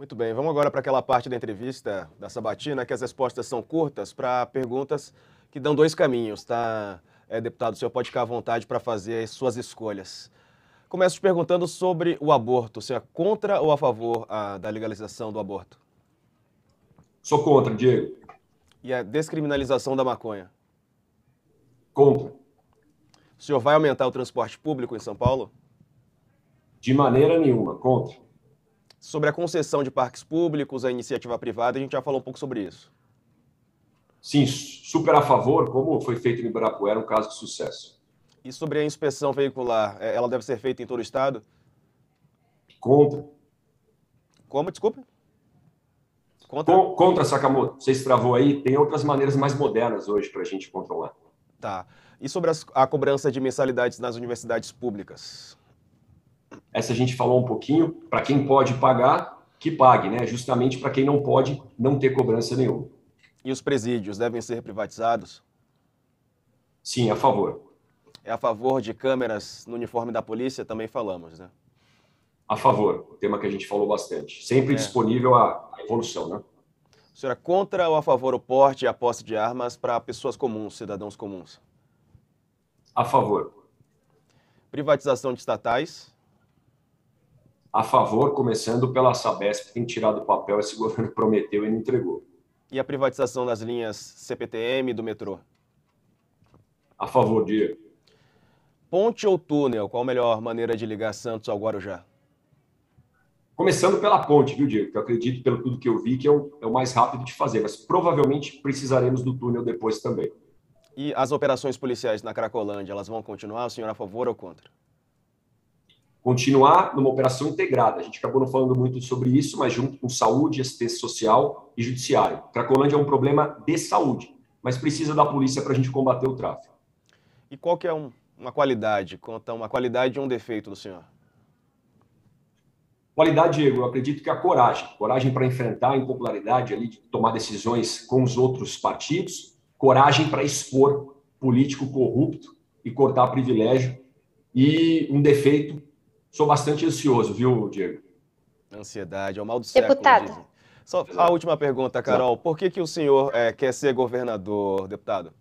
Muito bem, vamos agora para aquela parte da entrevista da Sabatina, que as respostas são curtas para perguntas que dão dois caminhos, tá? É, deputado, o senhor pode ficar à vontade para fazer as suas escolhas. Começo te perguntando sobre o aborto. Senhor é contra ou a favor a, da legalização do aborto? Sou contra, Diego. E a descriminalização da maconha? Contra. O senhor vai aumentar o transporte público em São Paulo? De maneira nenhuma, contra. Sobre a concessão de parques públicos, a iniciativa privada, a gente já falou um pouco sobre isso. Sim, super a favor, como foi feito em Ibirapuera, um caso de sucesso. E sobre a inspeção veicular, é, ela deve ser feita em todo o estado? Contra. Como, desculpe? Contra, contra Sakamoto. Você estravou aí, tem outras maneiras mais modernas hoje para a gente controlar. Tá. E sobre a cobrança de mensalidades nas universidades públicas? Essa a gente falou um pouquinho. Para quem pode pagar, que pague, né? Justamente para quem não pode, não ter cobrança nenhuma. E os presídios devem ser privatizados? Sim, a favor. É a favor de câmeras no uniforme da polícia? Também falamos, né? A favor, o tema que a gente falou bastante. Sempre é. disponível a evolução, né? O senhor é contra ou a favor o porte e a posse de armas para pessoas comuns, cidadãos comuns? A favor. Privatização de estatais? A favor, começando pela Sabesp, que tem tirado o papel, esse governo prometeu e não entregou. E a privatização das linhas CPTM do metrô? A favor, Diego. Ponte ou túnel? Qual a melhor maneira de ligar Santos ao Guarujá? Começando pela ponte, viu, Diego? Que eu acredito, pelo tudo que eu vi, que é o, é o mais rápido de fazer, mas provavelmente precisaremos do túnel depois também. E as operações policiais na Cracolândia, elas vão continuar? O senhor é a favor ou contra? Continuar numa operação integrada. A gente acabou não falando muito sobre isso, mas junto com saúde, assistência social e judiciário. Cracolândia é um problema de saúde, mas precisa da polícia para a gente combater o tráfico. E qual que é um, uma qualidade, conta uma qualidade e um defeito do senhor? Qualidade, Diego, eu acredito que é a coragem. Coragem para enfrentar a impopularidade ali, de tomar decisões com os outros partidos coragem para expor político corrupto e cortar privilégio. E um defeito, sou bastante ansioso, viu, Diego? Ansiedade, é o mal do século. Deputado. Só a última pergunta, Carol. Por que, que o senhor é, quer ser governador, deputado?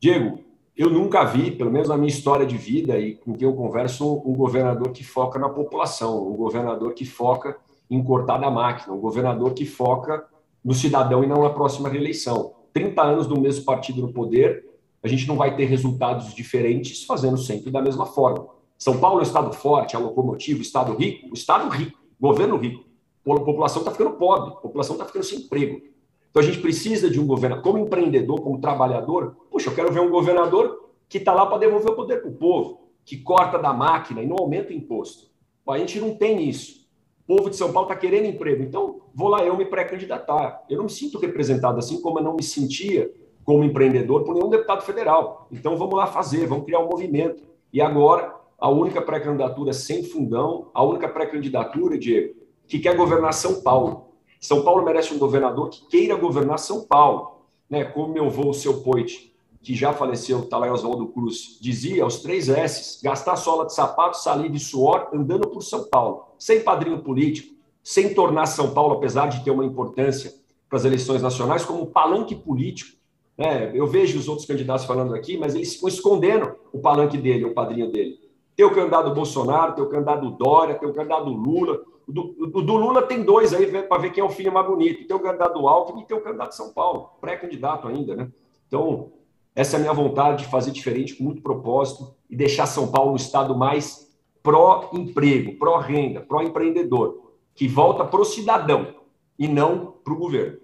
Diego, eu nunca vi, pelo menos na minha história de vida e com quem eu converso, um governador que foca na população, um governador que foca em cortar da máquina, um governador que foca no cidadão e não na próxima reeleição. 30 anos do mesmo partido no poder, a gente não vai ter resultados diferentes fazendo sempre da mesma forma. São Paulo é um estado forte, é locomotivo, estado rico, estado rico, governo rico. A população está ficando pobre, a população está ficando sem emprego. Então a gente precisa de um governo, como empreendedor, como trabalhador. Puxa, eu quero ver um governador que está lá para devolver o poder para o povo, que corta da máquina e não aumenta o imposto. A gente não tem isso. O povo de São Paulo está querendo emprego. Então, vou lá eu me pré-candidatar. Eu não me sinto representado assim como eu não me sentia como empreendedor por nenhum deputado federal. Então, vamos lá fazer, vamos criar um movimento. E agora, a única pré-candidatura sem fundão, a única pré-candidatura, Diego, que quer governar São Paulo. São Paulo merece um governador que queira governar São Paulo. Né? Como meu avô, o seu Poit, que já faleceu, tá lá Oswaldo Cruz, dizia os três S: gastar sola de sapato, saliva e suor andando por São Paulo, sem padrinho político, sem tornar São Paulo, apesar de ter uma importância para as eleições nacionais, como palanque político. É, eu vejo os outros candidatos falando aqui, mas eles ficam escondendo o palanque dele, o padrinho dele. Tem o candidato Bolsonaro, tem o candidato Dória, tem o candidato Lula. Do, o do Lula tem dois aí para ver quem é o filho mais bonito. Tem o candidato Alckmin e tem o candidato São Paulo, pré-candidato ainda, né? Então, essa é a minha vontade de fazer diferente, com muito propósito, e deixar São Paulo um estado mais pró-emprego, pró-renda, pró-empreendedor, que volta para o cidadão e não para o governo.